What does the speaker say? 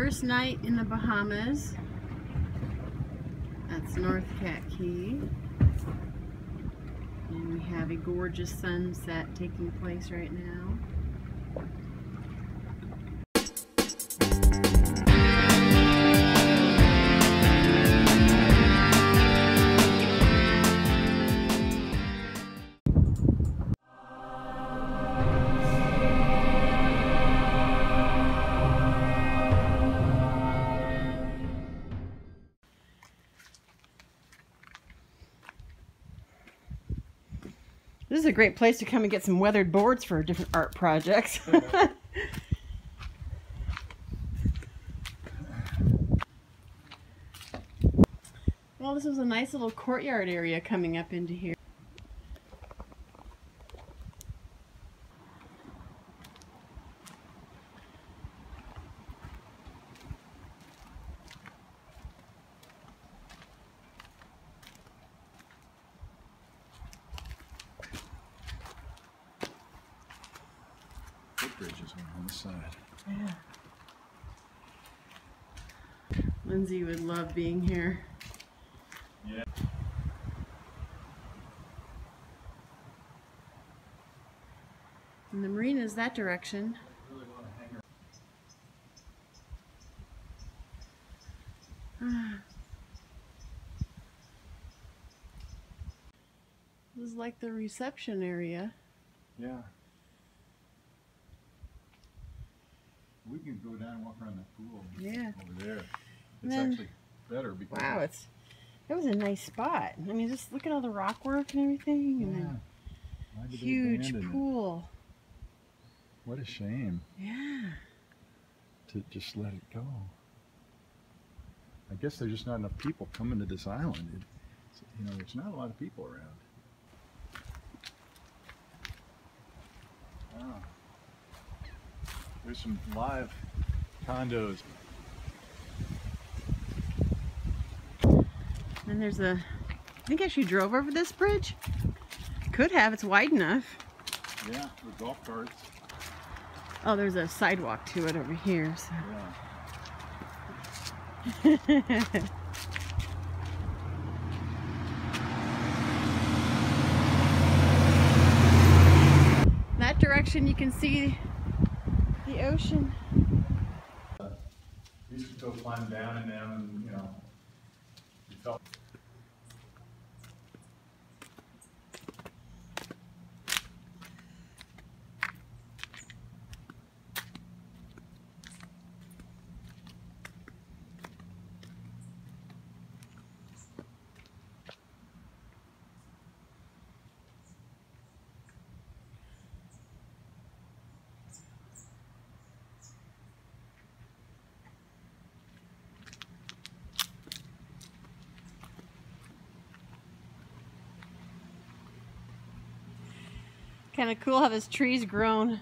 first night in the Bahamas. That's North Cat Cay. And we have a gorgeous sunset taking place right now. This is a great place to come and get some weathered boards for different art projects. well, this was a nice little courtyard area coming up into here. On the side. Yeah. Lindsay would love being here. Yeah. And the marina is that direction. Really want to hang This is like the reception area. Yeah. We can go down and walk around that pool. Yeah. Over there. It's then- actually better because. Wow, it's it was a nice spot. I mean, just look at all the rock work and everything, and Yeah. then Why did they huge it? pool. What a shame Yeah. to just let it go. I guess there's just not enough people coming to this island. It, you know, there's not a lot of people around. Wow. There's some live condos. And there's a. I think I actually drove over this bridge. Could have. It's wide enough. Yeah, with golf carts. Oh, there's a sidewalk to it over here. So. Yeah. that direction you can see the ocean. We used to go climb down and down and, you know, Kind of cool how this tree's grown